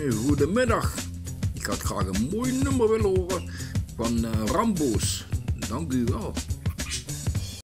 Goedemiddag. Ik had graag een mooi nummer willen horen van uh, Rambo's. Dank u wel.